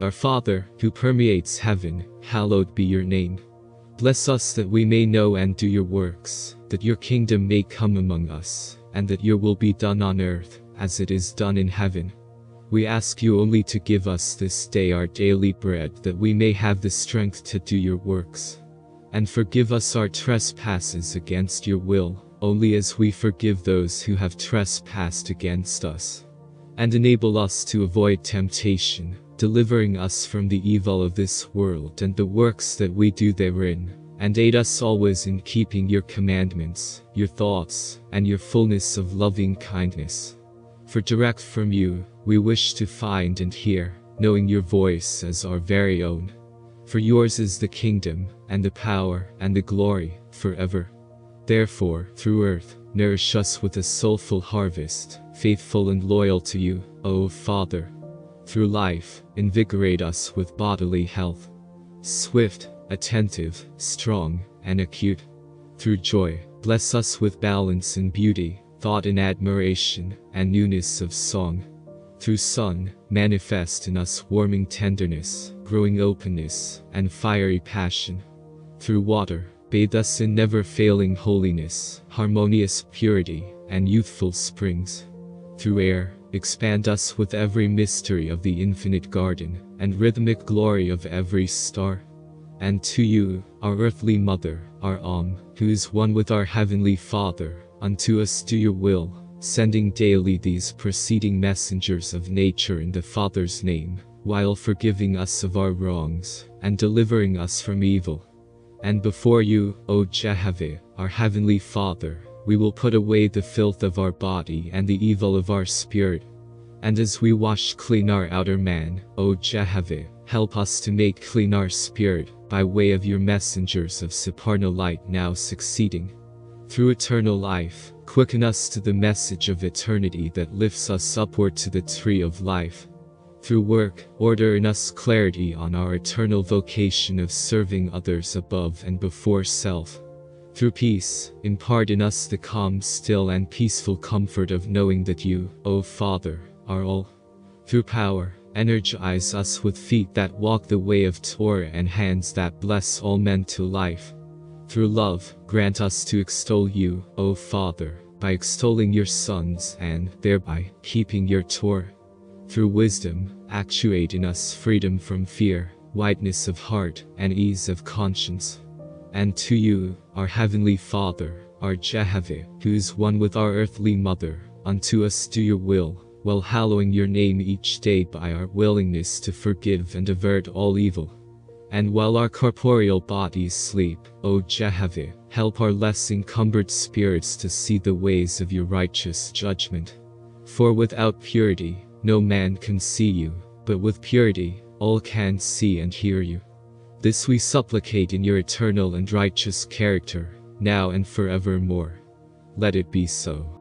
Our Father, who permeates heaven, hallowed be your name. Bless us that we may know and do your works, that your kingdom may come among us, and that your will be done on earth, as it is done in heaven. We ask you only to give us this day our daily bread that we may have the strength to do your works. And forgive us our trespasses against your will, only as we forgive those who have trespassed against us. And enable us to avoid temptation, delivering us from the evil of this world and the works that we do therein, and aid us always in keeping your commandments, your thoughts, and your fullness of loving kindness. For direct from you, we wish to find and hear, knowing your voice as our very own. For yours is the kingdom, and the power, and the glory, forever. Therefore, through earth, nourish us with a soulful harvest, faithful and loyal to you, O Father, through life, invigorate us with bodily health. Swift, attentive, strong, and acute. Through joy, bless us with balance and beauty, thought and admiration, and newness of song. Through sun, manifest in us warming tenderness, growing openness, and fiery passion. Through water, bathe us in never failing holiness, harmonious purity, and youthful springs. Through air, expand us with every mystery of the infinite garden, and rhythmic glory of every star. And to you, our earthly mother, our Om, who is one with our heavenly Father, unto us do your will, sending daily these preceding messengers of nature in the Father's name, while forgiving us of our wrongs, and delivering us from evil. And before you, O Jehovah, our heavenly Father, we will put away the filth of our body and the evil of our spirit. And as we wash clean our outer man, O Jehovah, help us to make clean our spirit, by way of your messengers of supernal light now succeeding. Through eternal life, quicken us to the message of eternity that lifts us upward to the tree of life. Through work, order in us clarity on our eternal vocation of serving others above and before self. Through peace, impart in us the calm, still, and peaceful comfort of knowing that you, O Father, are all. Through power, energize us with feet that walk the way of Torah and hands that bless all men to life. Through love, grant us to extol you, O Father, by extolling your sons and, thereby, keeping your Torah. Through wisdom, actuate in us freedom from fear, whiteness of heart, and ease of conscience. And to you, our heavenly Father, our Jehovah, who is one with our earthly mother, unto us do your will, while hallowing your name each day by our willingness to forgive and avert all evil. And while our corporeal bodies sleep, O Jehovah, help our less encumbered spirits to see the ways of your righteous judgment. For without purity, no man can see you, but with purity, all can see and hear you. This we supplicate in your eternal and righteous character, now and forevermore. Let it be so.